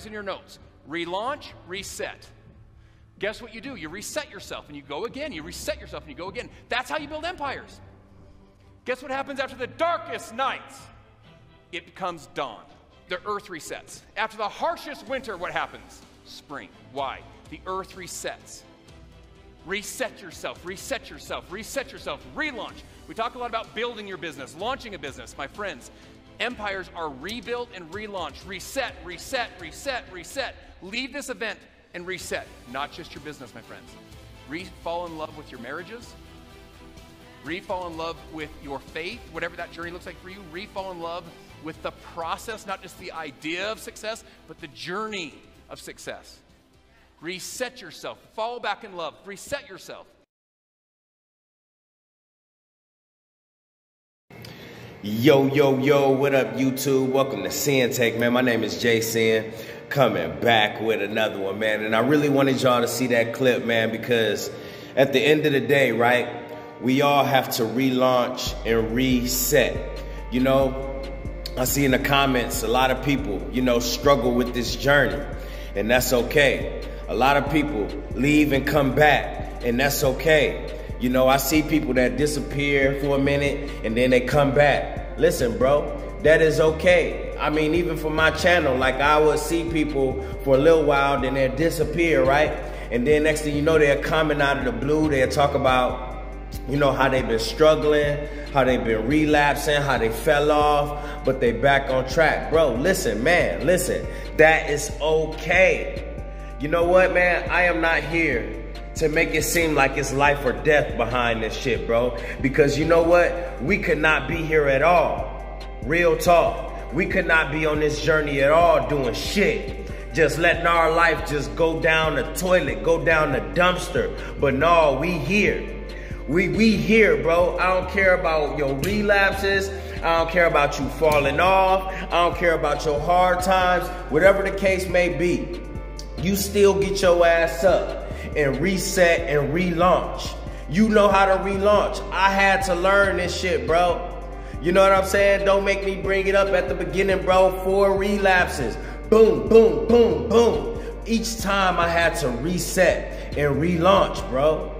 this in your notes. Relaunch, reset. Guess what you do? You reset yourself and you go again. You reset yourself and you go again. That's how you build empires. Guess what happens after the darkest nights? It becomes dawn. The earth resets. After the harshest winter, what happens? Spring. Why? The earth resets. Reset yourself, reset yourself, reset yourself, relaunch. We talk a lot about building your business, launching a business. My friends, empires are rebuilt and relaunched. Reset, reset, reset, reset. Leave this event and reset. Not just your business, my friends. Re fall in love with your marriages. Re fall in love with your faith, whatever that journey looks like for you. Re fall in love with the process, not just the idea of success, but the journey of success. Reset yourself. Fall back in love. Reset yourself. Yo, yo, yo, what up, YouTube? Welcome to Sinn-Take, man. My name is Jason, coming back with another one, man. And I really wanted y'all to see that clip, man, because at the end of the day, right, we all have to relaunch and reset. You know, I see in the comments a lot of people, you know, struggle with this journey, and that's okay. A lot of people leave and come back, and that's okay. You know, I see people that disappear for a minute and then they come back. Listen, bro, that is okay. I mean, even for my channel, like I would see people for a little while, then they'll disappear, right? And then next thing you know, they're coming out of the blue. They'll talk about, you know, how they've been struggling, how they've been relapsing, how they fell off, but they back on track. Bro, listen, man, listen, that is okay. You know what, man? I am not here to make it seem like it's life or death behind this shit, bro. Because you know what? We could not be here at all. Real talk. We could not be on this journey at all doing shit. Just letting our life just go down the toilet, go down the dumpster. But no, we here. We we here, bro. I don't care about your relapses. I don't care about you falling off. I don't care about your hard times. Whatever the case may be you still get your ass up and reset and relaunch. You know how to relaunch. I had to learn this shit, bro. You know what I'm saying? Don't make me bring it up at the beginning, bro. Four relapses. Boom, boom, boom, boom. Each time I had to reset and relaunch, bro.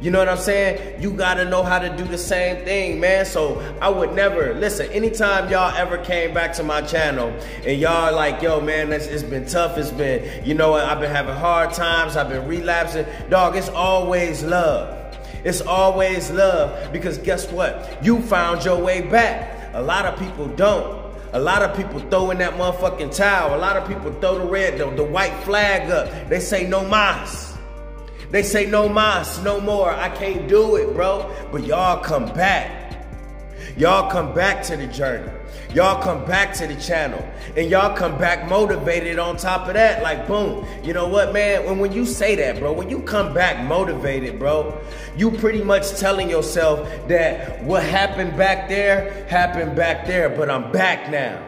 You know what I'm saying? You gotta know how to do the same thing, man. So I would never, listen, anytime y'all ever came back to my channel and y'all like, yo, man, it's been tough. It's been, you know, I've been having hard times. I've been relapsing. Dog, it's always love. It's always love because guess what? You found your way back. A lot of people don't. A lot of people throw in that motherfucking towel. A lot of people throw the red, the, the white flag up. They say no mas. They say no mas, no more. I can't do it, bro. But y'all come back. Y'all come back to the journey. Y'all come back to the channel. And y'all come back motivated on top of that. Like, boom. You know what, man? When, when you say that, bro, when you come back motivated, bro, you pretty much telling yourself that what happened back there happened back there, but I'm back now.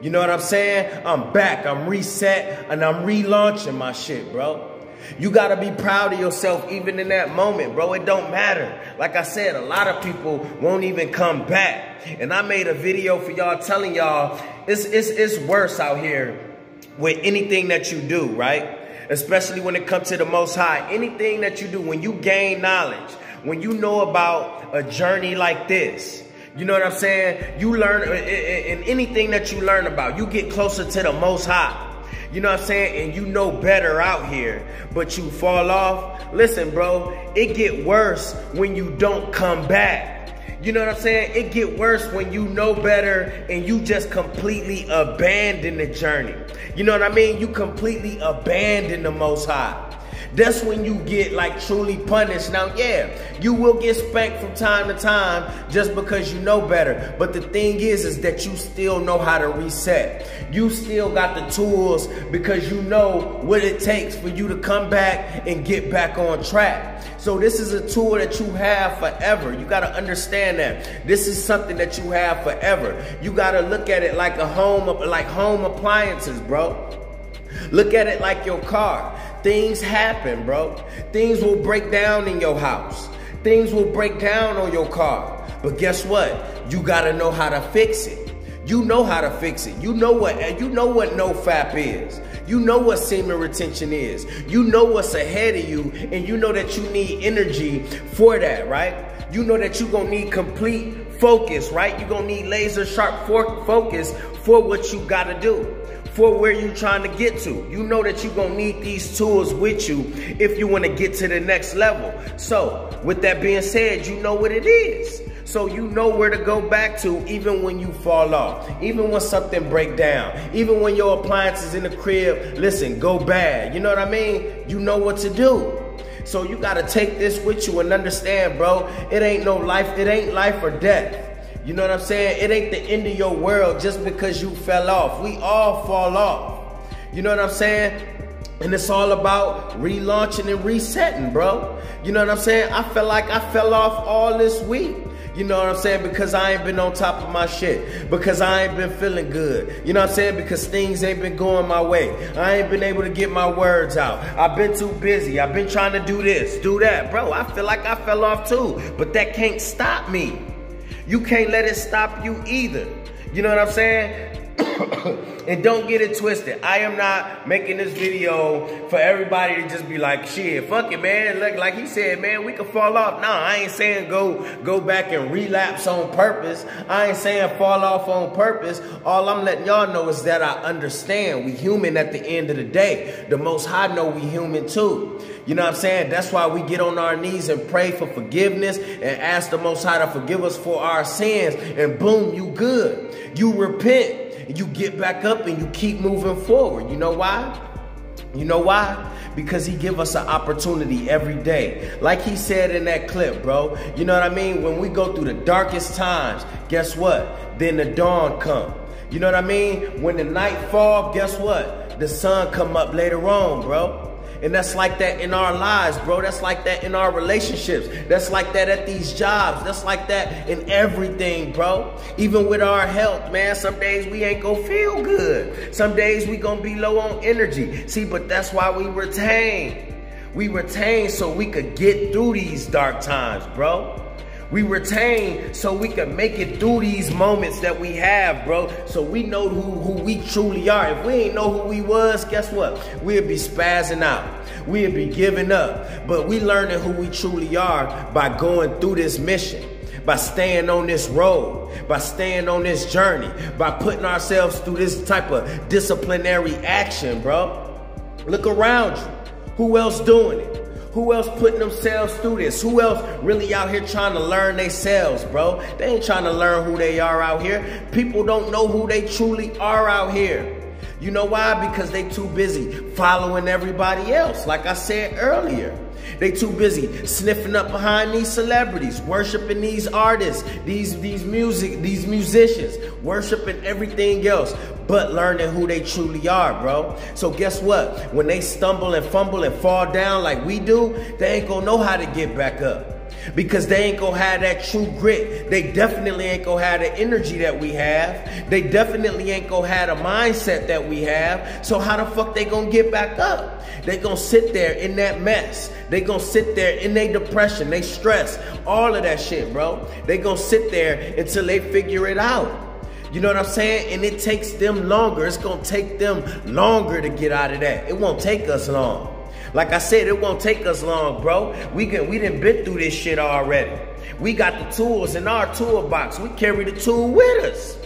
You know what I'm saying? I'm back. I'm reset and I'm relaunching my shit, bro. You got to be proud of yourself even in that moment, bro. It don't matter. Like I said, a lot of people won't even come back. And I made a video for y'all telling y'all it's, it's, it's worse out here with anything that you do, right? Especially when it comes to the most high. Anything that you do, when you gain knowledge, when you know about a journey like this, you know what I'm saying? You learn in anything that you learn about, you get closer to the most high. You know what I'm saying? And you know better out here, but you fall off. Listen, bro, it get worse when you don't come back. You know what I'm saying? It get worse when you know better and you just completely abandon the journey. You know what I mean? You completely abandon the most high. That's when you get like truly punished. Now, yeah, you will get spanked from time to time just because you know better. But the thing is, is that you still know how to reset. You still got the tools because you know what it takes for you to come back and get back on track. So this is a tool that you have forever. You got to understand that. This is something that you have forever. You got to look at it like a home, like home appliances, bro. Look at it like your car. Things happen, bro. Things will break down in your house. Things will break down on your car. But guess what? You gotta know how to fix it. You know how to fix it. You know what you know what NoFap is. You know what semen retention is. You know what's ahead of you, and you know that you need energy for that, right? You know that you're gonna need complete focus, right? You're gonna need laser sharp focus for what you gotta do for where you're trying to get to. You know that you're gonna need these tools with you if you wanna get to the next level. So, with that being said, you know what it is. So you know where to go back to even when you fall off, even when something break down, even when your appliances in the crib, listen, go bad. You know what I mean? You know what to do. So you gotta take this with you and understand, bro, it ain't no life, it ain't life or death. You know what I'm saying? It ain't the end of your world just because you fell off. We all fall off. You know what I'm saying? And it's all about relaunching and resetting, bro. You know what I'm saying? I felt like I fell off all this week. You know what I'm saying? Because I ain't been on top of my shit. Because I ain't been feeling good. You know what I'm saying? Because things ain't been going my way. I ain't been able to get my words out. I've been too busy. I've been trying to do this, do that. Bro, I feel like I fell off too. But that can't stop me. You can't let it stop you either. You know what I'm saying? and don't get it twisted. I am not making this video for everybody to just be like, shit, fuck it, man. Like, like he said, man, we could fall off. Nah, I ain't saying go go back and relapse on purpose. I ain't saying fall off on purpose. All I'm letting y'all know is that I understand we human at the end of the day. The most high know we human too. You know what I'm saying? That's why we get on our knees and pray for forgiveness and ask the Most High to forgive us for our sins. And boom, you good. You repent you get back up and you keep moving forward. You know why? You know why? Because he give us an opportunity every day. Like he said in that clip, bro. You know what I mean? When we go through the darkest times, guess what? Then the dawn come. You know what I mean? When the night fall, guess what? The sun come up later on, bro. And that's like that in our lives, bro. That's like that in our relationships. That's like that at these jobs. That's like that in everything, bro. Even with our health, man. Some days we ain't gonna feel good. Some days we gonna be low on energy. See, but that's why we retain. We retain so we could get through these dark times, bro. We retain so we can make it through these moments that we have, bro. So we know who, who we truly are. If we ain't know who we was, guess what? We'd be spazzing out. We'd be giving up. But we learning who we truly are by going through this mission by staying on this road, by staying on this journey, by putting ourselves through this type of disciplinary action, bro. Look around you. Who else doing it? Who else putting themselves through this? Who else really out here trying to learn themselves, bro? They ain't trying to learn who they are out here. People don't know who they truly are out here. You know why? Because they too busy following everybody else, like I said earlier. They too busy sniffing up behind these celebrities, worshiping these artists, these these music, these musicians, worshiping everything else, but learning who they truly are, bro. So guess what? When they stumble and fumble and fall down like we do, they ain't gonna know how to get back up because they ain't gonna have that true grit. They definitely ain't gonna have the energy that we have. They definitely ain't gonna have the mindset that we have. So how the fuck they gonna get back up? They gonna sit there in that mess. They gonna sit there in their depression, they stress, all of that shit, bro. They gonna sit there until they figure it out. You know what I'm saying? And it takes them longer. It's gonna take them longer to get out of that. It won't take us long. Like I said, it won't take us long, bro. We can we didn't been through this shit already. We got the tools in our toolbox. We carry the tool with us.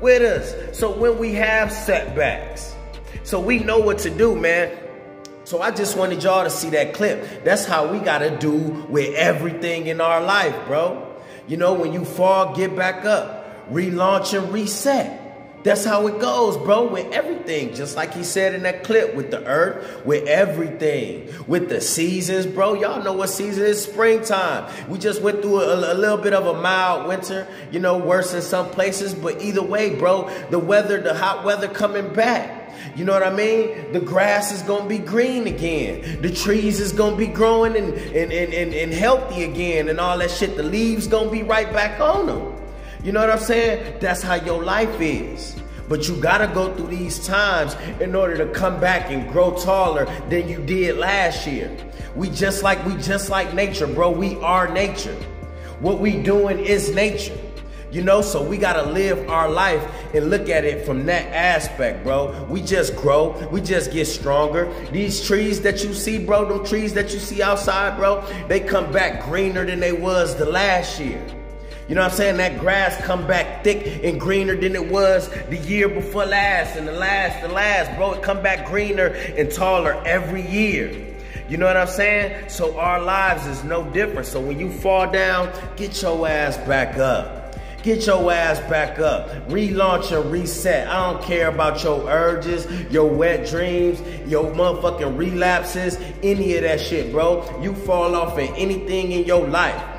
With us. So when we have setbacks, so we know what to do, man. So I just wanted y'all to see that clip. That's how we gotta do with everything in our life, bro. You know, when you fall, get back up, relaunch and reset. That's how it goes, bro, with everything. Just like he said in that clip with the earth, with everything, with the seasons, bro. Y'all know what season is springtime. We just went through a, a, little bit of a mild winter, you know, worse in some places. But either way, bro, the weather, the hot weather coming back. You know what I mean? The grass is gonna be green again. The trees is gonna be growing and, and, and, and, and healthy again and all that shit. The leaves gonna be right back on them. You know what I'm saying? That's how your life is. But you gotta go through these times in order to come back and grow taller than you did last year. We just like we just like nature, bro. We are nature. What we doing is nature. You know, so we gotta live our life and look at it from that aspect, bro. We just grow, we just get stronger. These trees that you see, bro, them trees that you see outside, bro, they come back greener than they was the last year. You know what I'm saying? That grass come back thick and greener than it was the year before last and the last, the last, bro. It come back greener and taller every year. You know what I'm saying? So our lives is no different. So when you fall down, get your ass back up. Get your ass back up. Relaunch and reset. I don't care about your urges, your wet dreams, your motherfucking relapses, any of that shit, bro. You fall off in anything in your life.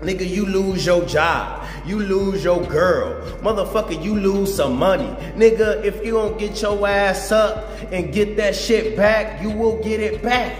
Nigga, you lose your job. You lose your girl. Motherfucker, you lose some money. Nigga, if you don't get your ass up and get that shit back, you will get it back.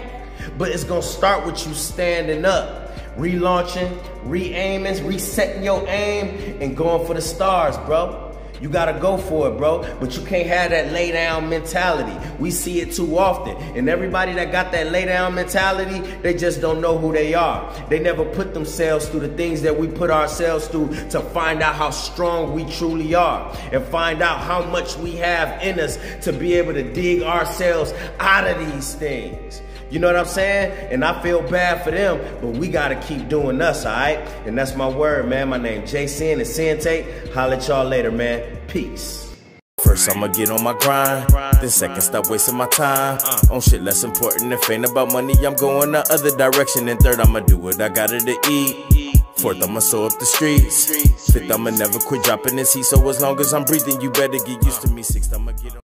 But it's gonna start with you standing up, relaunching, re-aiming, resetting your aim, and going for the stars, bro. You gotta go for it, bro. But you can't have that lay down mentality. We see it too often. And everybody that got that lay down mentality, they just don't know who they are. They never put themselves through the things that we put ourselves through to find out how strong we truly are and find out how much we have in us to be able to dig ourselves out of these things. You know what I'm saying? And I feel bad for them, but we gotta keep doing us, all right? And that's my word, man. My name Jason and Sinn-Take. Holla at y'all later, man. Peace. First, I'ma get on my grind. Then, second, stop wasting my time uh. on shit less important. If ain't about money, I'm going the other direction. And third, I'ma do what I gotta to eat. Fourth, I'ma sew up the streets. Fifth, I'ma never quit dropping this heat. So as long as I'm breathing, you better get used to me. Sixth, I'ma get on.